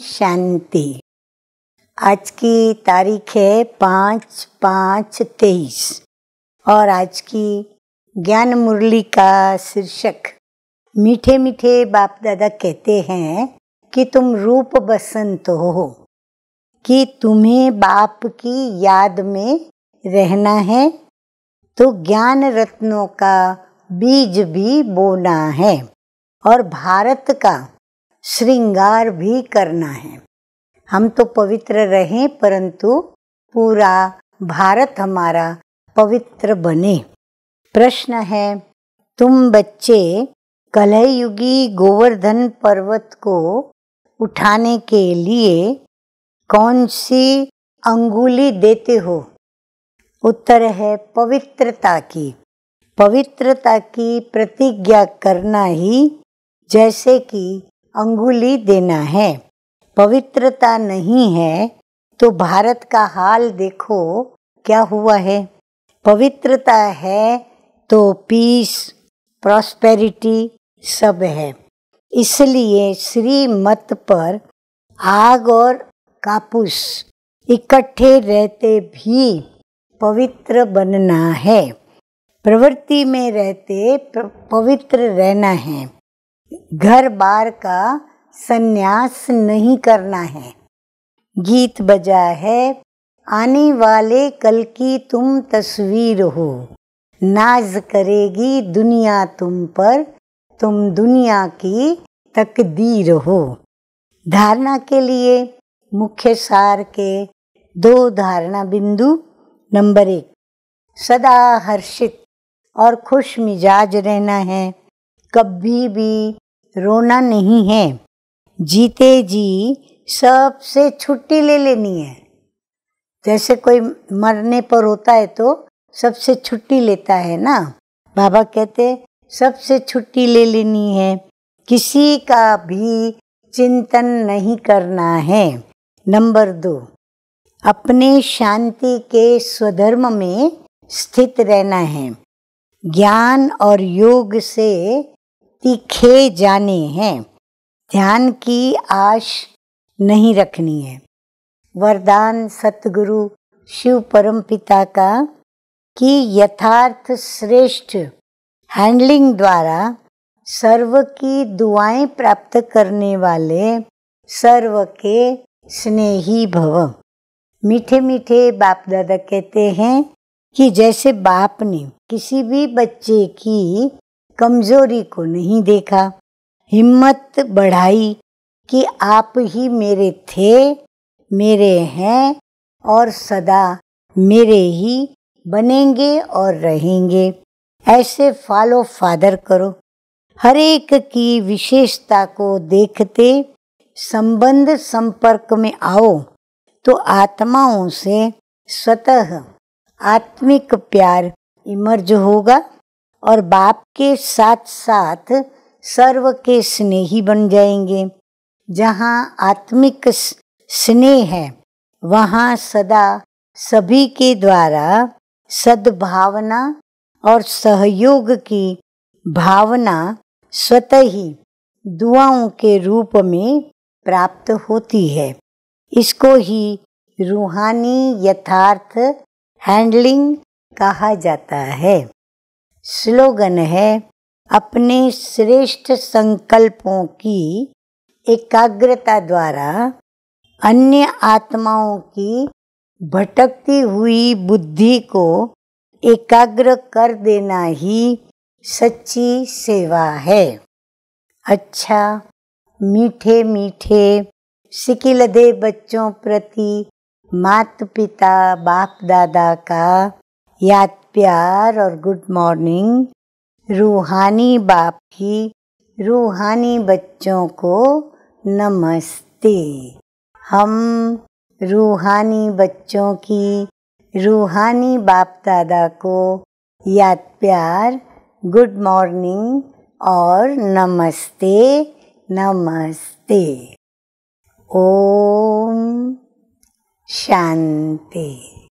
शांति। आज की तारीख है पाँच पाँच तेईस। और आज की ज्ञान मुरली का शीर्षक, मीठे मीठे बाप दादा कहते हैं कि तुम रूप बसंत हो, कि तुम्हें बाप की याद में रहना है तो ज्ञान रत्नों का बीज भी बोना है। और भारत का श्रृंगार भी करना है। हम तो पवित्र रहें, परंतु पूरा भारत हमारा पवित्र बने। प्रश्न है, तुम बच्चे कलयुगी गोवर्धन पर्वत को उठाने के लिए कौन सी अंगुली देते हो? उत्तर है, पवित्रता की। पवित्रता की प्रतिज्ञा करना ही, जैसे कि अंगुली देना है। पवित्रता नहीं है तो भारत का हाल देखो, क्या हुआ है? पवित्रता है तो पीस प्रॉस्पेरिटी सब है। इसलिए श्री मत पर आग और कापूस इकट्ठे रहते भी पवित्र बनना है। प्रवृत्ति में रहते पवित्र रहना है। घर बार का संन्यास नहीं करना है। गीत बजा है, आने वाले कल की तुम तस्वीर हो। नाज करेगी दुनिया तुम पर, तुम दुनिया की तकदीर हो। धारणा के लिए मुख्य सार के दो धारणा बिंदु। नंबर एक, सदा हर्षित और खुश मिजाज रहना है। कभी भी रोना नहीं है। जीते जी सबसे छुट्टी ले लेनी है। जैसे कोई मरने पर होता है तो सबसे छुट्टी लेता है ना। बाबा कहते सबसे छुट्टी ले लेनी है। किसी का भी चिंतन नहीं करना है। नंबर दो, अपने शांति के स्वधर्म में स्थित रहना है। ज्ञान और योग से तीखे जाने हैं। ध्यान की आश नहीं रखनी है। वरदान सतगुरु शिव परम पिता का कि यथार्थ श्रेष्ठ हैंडलिंग द्वारा सर्व की दुआएँ प्राप्त करने वाले सर्व के स्नेही भव। मीठे मीठे बाप दादा कहते हैं कि जैसे बाप ने किसी भी बच्चे की कमज़ोरी को नहीं देखा। हिम्मत बढ़ाई कि आप ही मेरे थे, मेरे हैं और सदा मेरे ही बनेंगे और रहेंगे। ऐसे फॉलो फादर करो। हर एक की विशेषता को देखते संबंध संपर्क में आओ तो आत्माओं से स्वतः आत्मिक प्यार इमर्ज होगा। और बाप के साथ साथ सर्व के स्नेही बन जाएँगे। जहाँ आत्मिक स्नेह है, वहाँ सदा सभी के द्वारा सद्भावना और सहयोग की भावना स्वतः ही दुआओं के रूप में प्राप्त होती है। इसको ही रूहानी यथार्थ हैंडलिंग कहा जाता है। स्लोगन है, अपने श्रेष्ठ संकल्पों की एकाग्रता द्वारा अन्य आत्माओं की भटकती हुई बुद्धि को एकाग्र कर देना ही सच्ची सेवा है। अच्छा मीठे मीठे सिकिलदे बच्चों प्रति मात पिता बाप दादा का याद प्यार और गुड मॉर्निंग। रूहानी बाप की रूहानी बच्चों को नमस्ते। हम रूहानी बच्चों की रूहानी बाप दादा को याद प्यार, गुड मॉर्निंग और नमस्ते नमस्ते। ओम शांति।